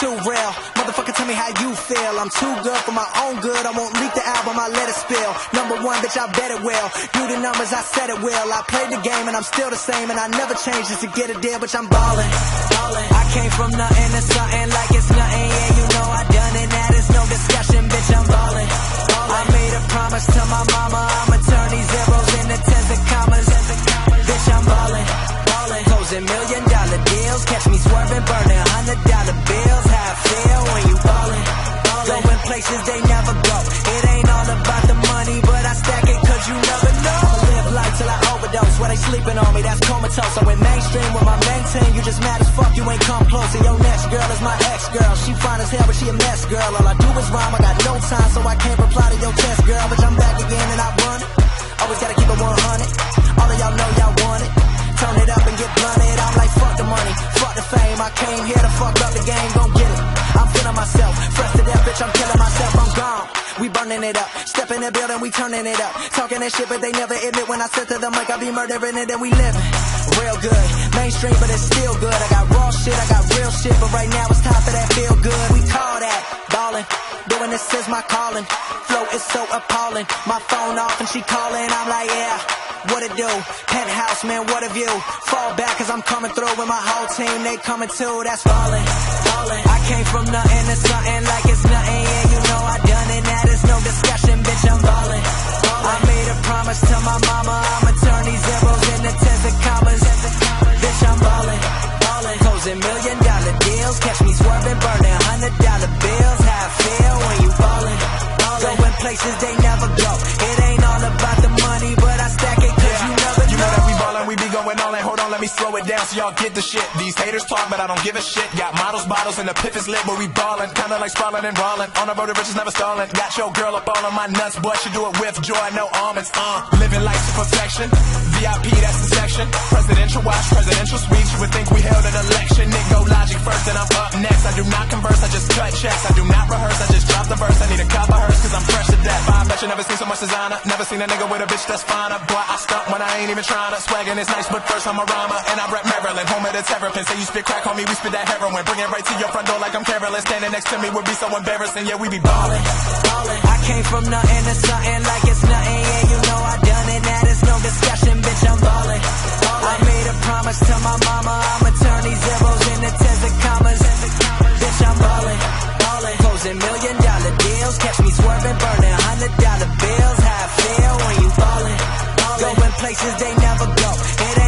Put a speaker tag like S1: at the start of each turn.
S1: Too real. Motherfucker, tell me how you feel. I'm too good for my own good. I won't leak the album, I let it spill. Number one, bitch, I bet it will. Do the numbers, I said it will. I played the game and I'm still the same. And I never changed just to get a deal, bitch, I'm ballin'. ballin'. I came from nothing to something like it's nothing. Yeah, you know places they never go. It ain't all about the money, but I stack it cause you never know. I'ma live life till I overdose. While they sleeping on me, that's comatose. I went mainstream with my main team. You just mad as fuck, you ain't come close. And your next girl is my ex girl. She fine as hell, but she a mess girl. All I do is rhyme, I got no time, so I can't reply to your test girl. But I'm back again and I run it. Always gotta keep it 100. All of y'all know y'all want it. Turn it up and get blunted. I'm like, fuck the money, fuck the fame. I came here to fuck up burning it up, step in the building, we turning it up. Talking that shit, but they never admit when I said to the mic, I be murdering it and we living. Real good, mainstream, but it's still good. I got raw shit, I got real shit, but right now it's time for that feel good. We call that ballin'. Doing this is my calling. Flow is so appalling. My phone off and she calling. I'm like, yeah, what it do? Penthouse, man, what a view. Fall back cause I'm coming through with my whole team. They coming too, that's falling. falling. I came from nothing to something like it's nothing. Yeah, you know I it. Now there's no discussion, bitch, I'm ballin'. I made a promise to my mama. I'ma turn these zeros into tens of commas. Bitch, I'm ballin'. ballin'. Closing million dollar deals. Catch me swervin', burnin' hundred dollar bills. How I feel when you ballin'. Going places they never go. It ain't all about
S2: me slow it down so y'all get the shit. These haters talk, but I don't give a shit. Got models, bottles, and the piff is lit, but we ballin'. Kinda like sprawlin' and rollin'. On the road to riches, never stallin'. Got your girl up all on my nuts, but she do it with joy, no almonds. Uh, living life to perfection. VIP, that's the section. Presidential watch, presidential speech. You would think we held an election. Nick go logic first, and I'm up next. I do not converse, I just cut checks. I do not rehearse, I just drop the verse. I need a cup of hers, never seen so much designer. Never seen a nigga with a bitch that's finer. Boy, I stunt when I ain't even tryna. Swaggin' is nice, but first I'm a rhymer. And I rap Maryland, home of the terrapin. Say you spit crack, homie, we spit that heroin. Bring it right to your front door like I'm careless. Standing next to me would be so embarrassing. Yeah, we be ballin'.
S1: ballin'. I came from nothing to something like it's nothing. Yeah, you know I done it. Now there's no discussion, bitch. I'm ballin'. I made a promise to my mama. I'ma turn these zeros into tens of commas. Closing million dollar deals. Catch me swerving, burning hundred dollar bills. How I feel when you ballin'. Going places they never go.